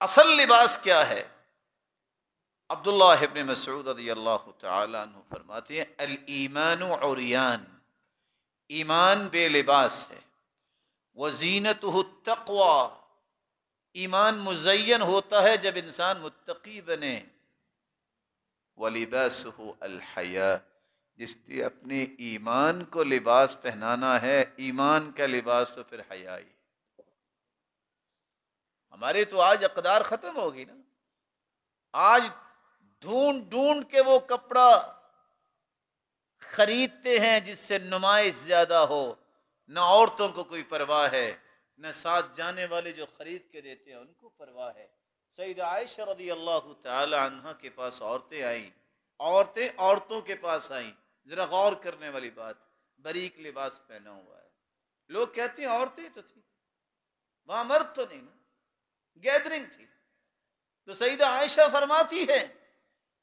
असल लिबास क्या है? अब्दुल्ला इब्न मसूद अल्लाह तु फरमाते हैं अल ईमान औरियान ईमान बेलिबास है। वजीनत तकवा. ईमान मुजयन होता है जब इंसान मुतकी बने। वलिबास हो अलहया. जिसने अपने ईमान को लिबास पहनाना है, ईमान का लिबास तो फिर हयाई हमारे तो आज अकदार खत्म होगी ना। आज ढूंढ ढूंढ के वो कपड़ा खरीदते हैं जिससे नुमाइश ज़्यादा हो। न औरतों को कोई परवाह है, न साथ जाने वाले जो खरीद के देते हैं, उनको परवाह है। सईद आयशा रदी अल्लाह तहा के पास औरतें आई। औरतें औरतों के पास आईं। जरा गौर करने वाली बात, बरीक लिबास पहना हुआ है। लोग कहते हैं, औरतें तो थी। वहाँ मर्द तो नहीं ना? गैदरिंग थी। तो सईद आयशा फरमाती है,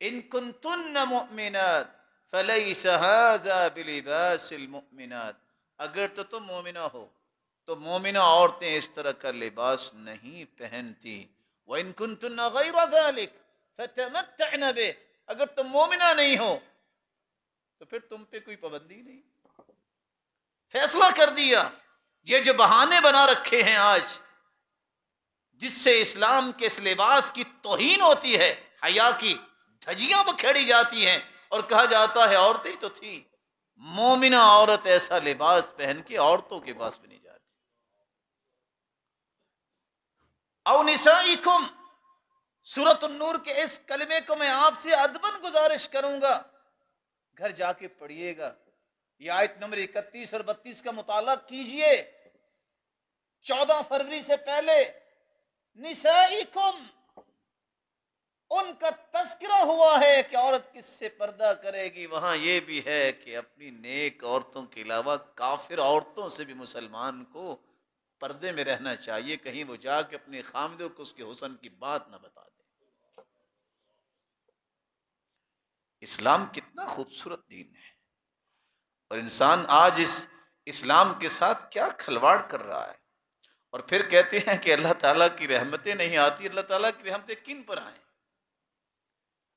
इन कुन तुन मोमिनत फलई सहाजा बिलिबासिल मोमिनत। अगर तो तुम मोमिना हो तो मोमिना औरतें इस तरह का लिबास नहीं पहनती। वह इनकुन बे। अगर तुम मोमिना नहीं हो तो फिर तुम पे कोई पाबंदी नहीं। फैसला कर दिया। ये जो बहाने बना रखे हैं आज जिससे इस्लाम के इस लिबास की तोहीन होती है, हया की धजियाँ बखेड़ी जाती हैं और कहा जाता है, औरतें तो थी। मोमिना औरत ऐसा लिबास पहन के औरतों के पास भी नहीं जाती। अवनिसाइकुम सूरत नूर के इस कलमे को मैं आपसे अदबन गुजारिश करूँगा। घर जाके पढ़िएगा। ये आयत नंबर इकतीस और बत्तीस का मुताला कीजिए। चौदह फरवरी से पहले निसाइकुम। उनका तस्करा हुआ है कि औरत किससे पर्दा करेगी? वहाँ ये भी है कि अपनी नेक औरतों के अलावा काफिर औरतों से भी मुसलमान को पर्दे में रहना चाहिए। कहीं वो जाके अपने खामदों को उसके हुसन की बात ना बता दे। इस्लाम कितना खूबसूरत दीन है। और इंसान आज इस इस्लाम के साथ क्या खलवाड़ कर रहा है? और फिर कहते हैं कि अल्लाह ताला की रहमतें नहीं आती, अल्लाह ताला की रहमतें किन पर आए?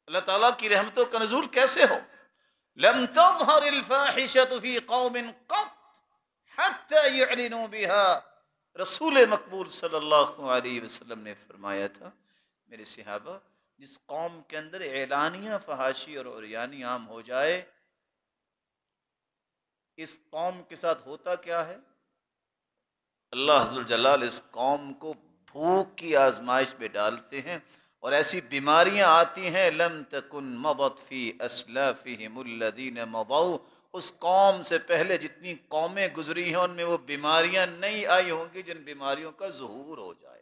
अल्लाह ताला की रहमतों का नजूल कैसे हो? लम रसूल मकबूल सल्लल्लाहु अलैहि वसल्लम ने फरमाया था, मेरे सिहाबा, जिस कौम के अंदर एलानिया फहाशी और औरियानी आम हो जाए, इस कौम के साथ होता क्या है? अल्लाह जलाल इस कौम को भूख की आजमाइश में डालते हैं और ऐसी बीमारियाँ आती हैं, लम तकुन मवतफ़ी असलफ़ीमदीन मबाऊ उस कौम से पहले जितनी कौमें गुजरी हैं, उनमें वो बीमारियाँ नहीं आई होंगी जिन बीमारियों का जहूर हो जाए।